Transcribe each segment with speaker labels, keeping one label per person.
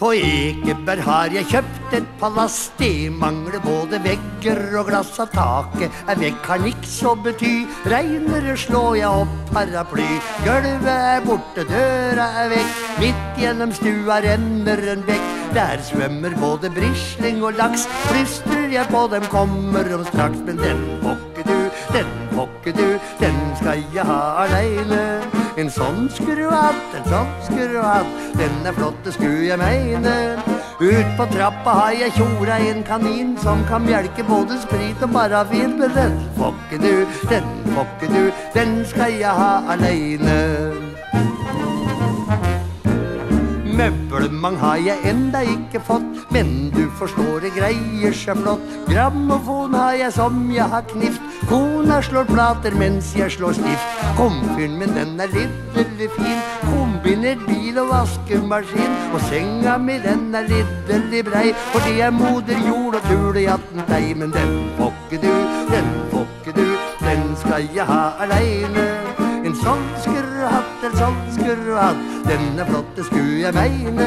Speaker 1: På Ekeberg har jeg kjøpt et palass. Det mangler både vegger og glass. Av taket er vekk, har niks å bety. Regner slår jeg opp paraply. Gulvet er borte, døra er vekk. Midt gjennom stua renner en bekk. Der svømmer både brisling og laks. Plystrer jeg på dem, kommer de straks. Men den får du, den får du, den skal jeg ha aleine. En sånn skruatt, en sånn skruatt. Den er flott, det skulle jeg meine. Ut på trappa har jeg tjora en kanin som kan melke både sprit og parafin. Men den får du, den får du, den skal jeg ha aleine. Møblement har jeg enda ikke fått, men du forstår det greier seg flott. Grammofon har jeg som jeg har knift, kona slår plater mens jeg slår stift. Komfyren min den er lidderlig fin, kombinert bil og vaskemaskin. Og senga mi den er lidderlig brei, for det er moder jord og tulejatten deg. Men den får du, den får du, den skal jeg ha aleine. En sånn du en sånn skurrehatt. Denne flotte skulle jeg meine.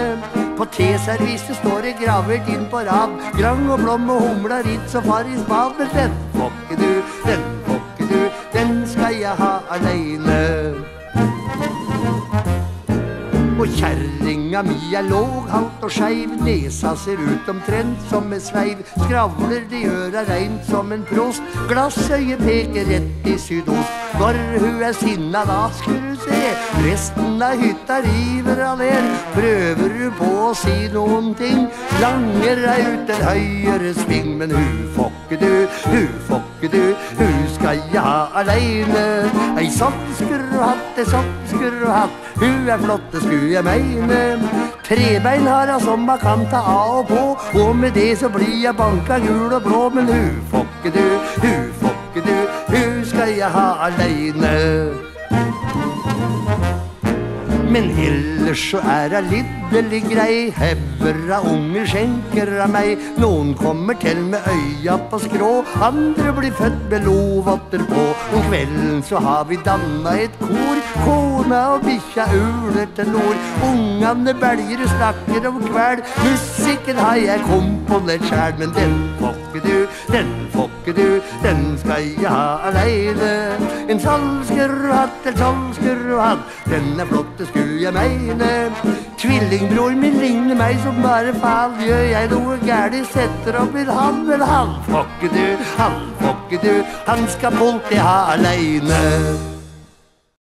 Speaker 1: På teserviset står det gravert inn på rad. Grang og blom og humla Ritz og Farris bad. Men den får du, den får du, den skal jeg ha aleine. Og kjerringa mi er låghalt og skeiv, nesa ser ut omtrent som en sveiv. Skravler de øra reint som en prost, glassøyet peker rett i sydost. Når hun er sinna, da skulle du se, resten av hytta river av ler. Prøver hun på å si noen ting, langer ei ut en høyere sving. Men hun får du, hun får du, hun skal jeg ha aleine. Ei sånn skulle du hatt, ei sånn skulle du hatt, hun er flott, det skulle jeg meine. Trebein har jeg som hun kan ta av og på, og med det så blir jeg banka gul og blå. Men hun får du, hun jeg ha aleine. Men ellers så er hun lidderlig grei. hever av unger skjenker av meg. Noen kommer til med øya på skrå, andre blir født med lovotter på. Om kvelden så har vi danna et kor. Kona og bikkja uler til nord. Ungene belger og snakker om kveld, Musikken har jeg komponert sjæl, men den får ikke du, den får du, den skal jeg ha aleine. En sånn skulle du hatt, en sånn skulle du hatt, den er flott, det skulle jeg meine. Tvillingbror min ligner meg som bare faen. Gjør jeg noe gærent, setter opp en han, men han får du, han får du, han skal alltid ha aleine.